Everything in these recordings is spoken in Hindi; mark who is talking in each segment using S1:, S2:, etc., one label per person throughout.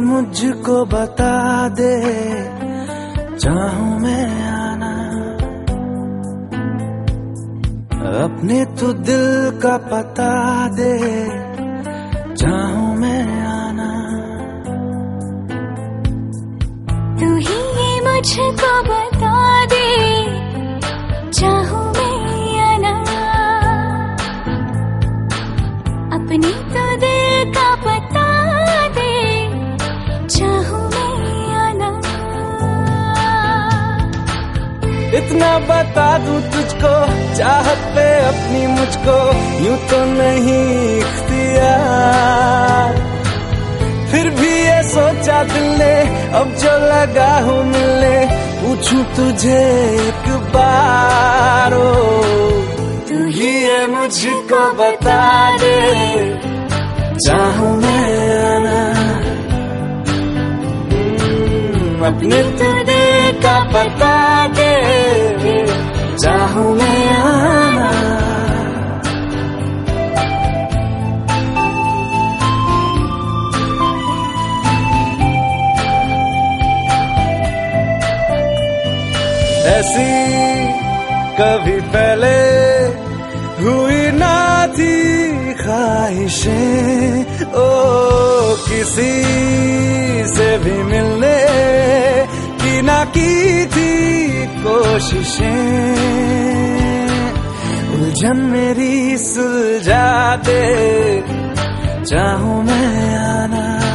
S1: मुझको बता दे चाहूँ मैं आना। अपने तू दिल का पता दे इतना बता दूँ तुझको? चाहत पे अपनी मुझको। यूँ तो नहीं फिर भी ये सोचा दिल ने अब जो लगा हूँ मिलने। पूछूँ तुझे एक बार तू ही ये मुझको बता दे। चाहूँ मैं आना। हम्म, अपने तो दिल का पता ऐसी कभी पहले हुई ना थी ख्वाहिशें, ओ, किसी से भी मिलने की ना की थी कोशिशें। उलझन मेरी सुलझा दे, चाहूँ मैं आना।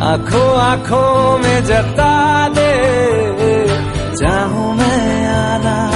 S1: आँखों आँखों में जता दे चाहूँ मैं आना।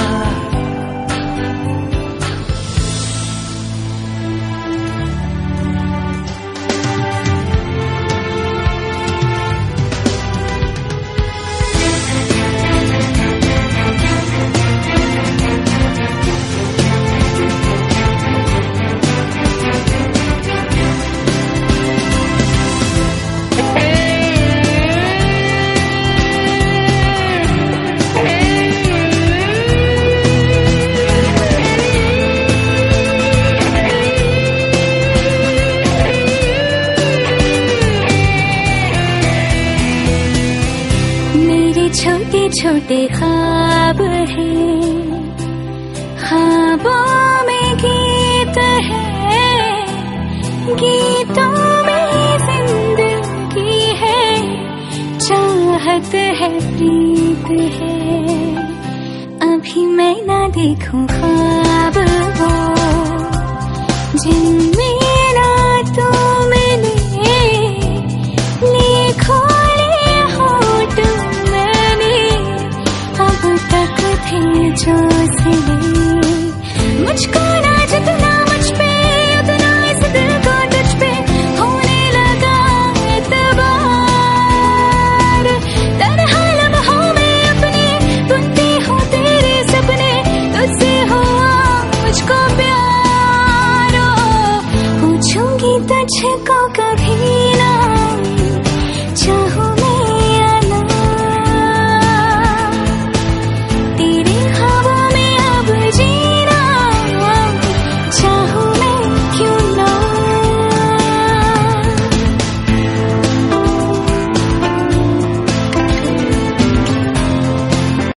S2: छोटे ख्वाब हैं। ख्वाबों में गीत है। गीतों में ज़िंदगी है। चाहत है, प्रीत है। अभी मैं ना देखूँ ख्वाब वो जिनमें